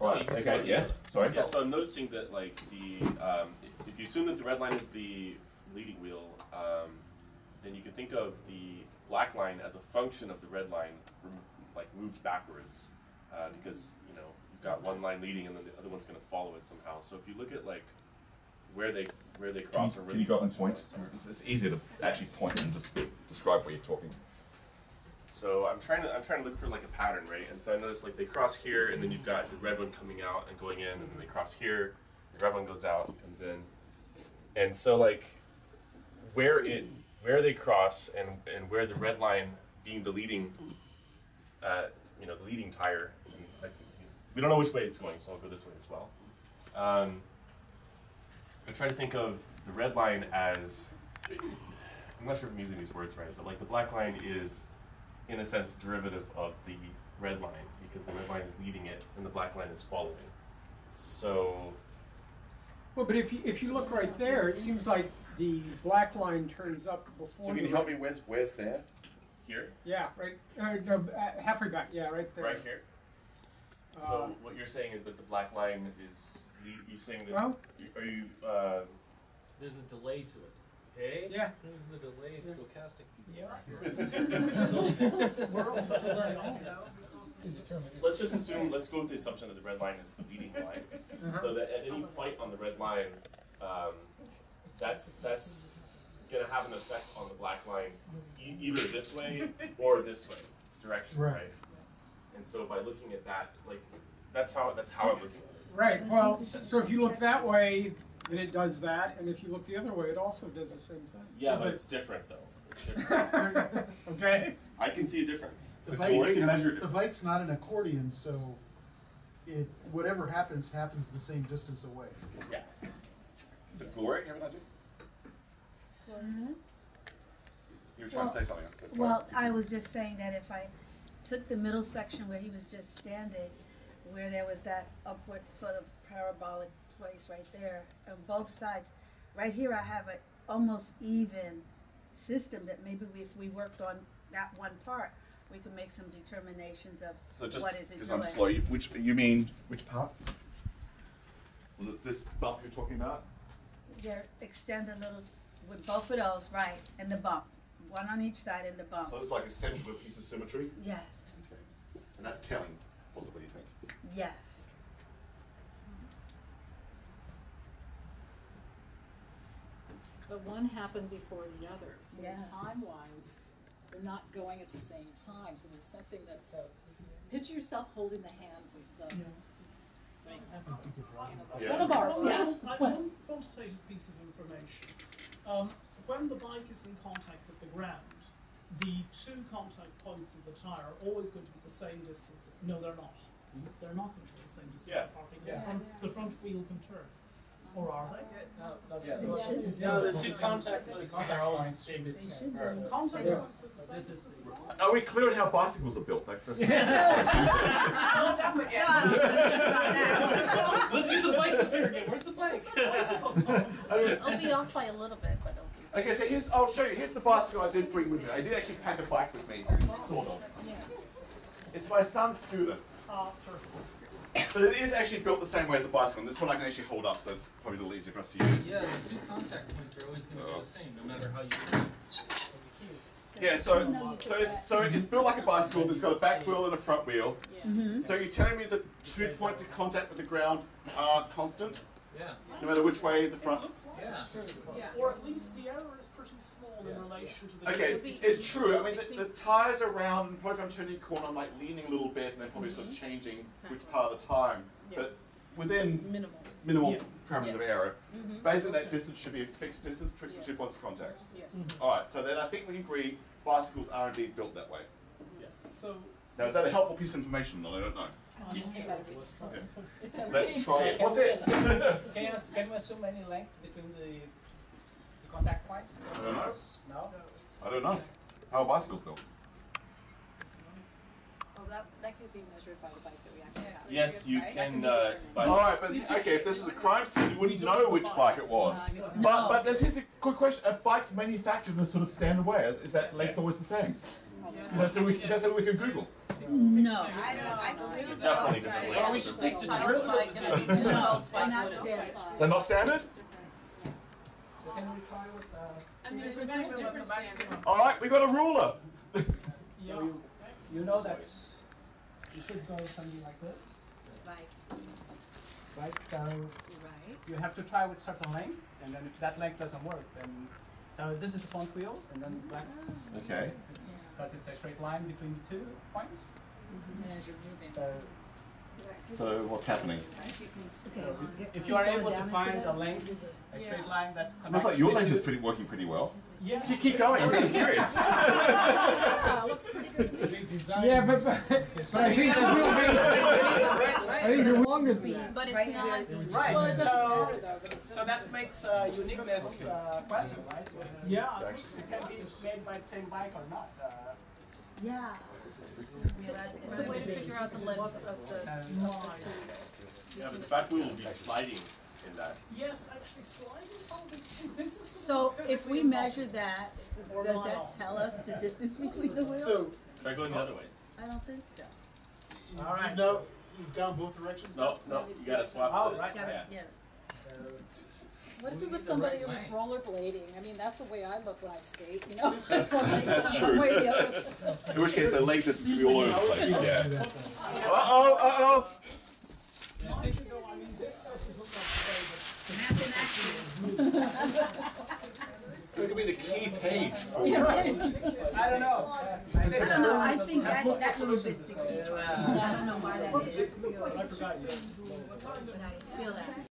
You can Okay. Yes. Sorry. Yeah, so I'm noticing that like the um, if you assume that the red line is the leading wheel, um, then you can think of the black line as a function of the red line, like moved backwards, uh, because you know you've got one line leading and then the other one's going to follow it somehow. So if you look at like where they where they cross you, or can where you they go and point? it's- It's, it's easier to actually point and just describe what you're talking. So I'm trying to I'm trying to look for like a pattern, right? And so I noticed like they cross here, and then you've got the red one coming out and going in, and then they cross here, the red one goes out and comes in, and so like where it where they cross and and where the red line being the leading, uh, you know, the leading tire. and, we don't know which way it's going, so I'll go this way as well. Um, I try to think of the red line as I'm not sure if I'm using these words right, but like the black line is in a sense, derivative of the red line because the red line is leading it and the black line is following. So, Well, but if you, if you look right there, it seems like the black line turns up before. So can you help me? Where's where's there? here, Yeah, right, uh, no, uh, halfway back, yeah, right there. right here. Uh, So what you're saying is that the black line is you're saying that Well- are you uh, There's a delay to it. Okay? Yeah. Here's the delay, stochastic. Yeah. let's just assume let's go with the assumption that the red line is the leading line so that at any point on the red line um, that's that's going to have an effect on the black line e- either this way or this way its direction right. Right. and so by looking at that like that's how that's how i'm looking at it Right, well, so so if you look that way, then it does that, and if you look the other way, it also does the same thing. yeah but it's different though it's different. Okay? i can see a difference The So bike, can measure the difference. bike's not an accordion, so it, whatever happens, happens the same distance away. yeah So Gloria, you have an idea? Mm-hmm. You were trying to say something. Sorry. Well, I was just saying that if I took the middle section where he was just standing, where there was that upward sort of parabolic place right there, on both sides, right here I have an almost even system that maybe we- if we worked on that one part, we could make some determinations of So just what is it because I'm doing. slow, you- which you mean which part? Was it this bump you're talking about? Yeah, extend a little, with both of those, right, and the bump, one on each side and the bump. So it's like a central piece of symmetry, Yes, and that's telling, possibly. You think? yes. One happened before the other, so Yeah. time-wise, they're not going at the same time, so there's something that's, picture yourself holding the hand with the, right, Yeah. one of ours, yeah. I have one quantitative piece of information. Um, when the bike is in contact with the ground, the two contact points of the tyre are always going to be the same distance. No, they're not. They're not going to be the same distance Yeah. apart because Yeah. the, front, the front wheel can turn. Or are they? No, there's two contact points. They're all in same Contact Yeah. are the same This is- distance apart? Are we clear on how bicycles are built? Like, that's Let's get the bike up here again. Where's the bike? It'll be off by a little bit, but it'll be. Okay, so here's, I'll show you. Here's the bicycle I did bring with me. I did actually pack a bike with me, sort of. It's my son's scooter. Ah, perfect. So it is actually built the same way as a bicycle, and this one I can actually hold up, so it's probably a little easier for us to use. Yeah, the two contact points are always going to be the same, no matter how you do it. Yeah, so so it's, so it's built like a bicycle. It's got a back wheel and a front wheel. So you're telling me that two points of contact with the ground are constant, Yeah, no matter which way the front. looks like yeah. Or at least the error is pretty small in relation to the Okay, It'll it's true. I mean, the, the tires are round, and probably if I'm turning a corner, I'm like leaning a little bit, and then probably sort of mm-hmm. changing which part of the time. But within Minimal, minimal Yeah. parameters of Yes. error, mm-hmm. basically that distance should be a fixed distance between the two Yes. points of contact. yes. Mm-hmm. All right, so then I think we agree bicycles are indeed built that way. So, Now, is that a helpful piece of information? that I don't know. I'm not. Let's try it. What's it? Can you, can we assume any length between the, the contact points? I don't know. No? I don't know. How are bicycles built? That, that could be measured by the bike that we actually have. yes you Right? That can uh, by All right, but okay, if this was a crime scene, you wouldn't know which bike it was. No. But but this is a good question. Are bikes manufactured in a sort of standard way? Is that length always the same? Is that so we, is that so we can Google? It No. It's definitely different Or we lengths. should take the Tiles derivative bike of and the- a tiles they're not standard. They're not standard? So can we try with, uh, I mean, the it's a maximum different of the maximum? standard. All right, we got a ruler. So you, you know that's, you should go something like this, Right, right? So right. you have to try with certain length, and then if that length doesn't work, then, so this is the front wheel, and then black, ah. Okay. because it's a straight line between the two points, mm-hmm. And as you're moving. so So what's happening? if you are able to find a length, a straight line that connects Looks like your length is pretty working pretty well. Yes. Keep, keep going. I'm really curious. Yeah, looks pretty good to me. Yeah, but, but, but I think the wheel base, I think the longer than But it's Right not. there. Right, Well, it doesn't so, matter though, but it's so that makes uh, uniqueness uh, question, right? Yeah. I think Actually. It can be made by the same bike or not. Uh, Yeah. It's a way to figure out the length of the. and Yeah, but the back wheel will be sliding in that. Yes, actually, sliding probably. This is So if we physically measure that, Or does mile. that tell us the distance between the wheels? So, Try going the other way. I don't think so. All right. you know, you've gone both directions? No, no, you gotta swap. Oh, the- right. Gotta, Yeah. yeah. What if it was somebody who was rollerblading? I mean, that's the way I look when I skate, you know? That's One true. way or the other. In which case, the leg just be all over the place. Yeah. Yeah. Uh oh. Uh oh. I think, though, I mean, this doesn't look like the way This could be the key page. Yeah, right. I don't know. I don't know, I think that, that little bit's the key. I don't know why that is, that. I forgot, yeah. but I feel that.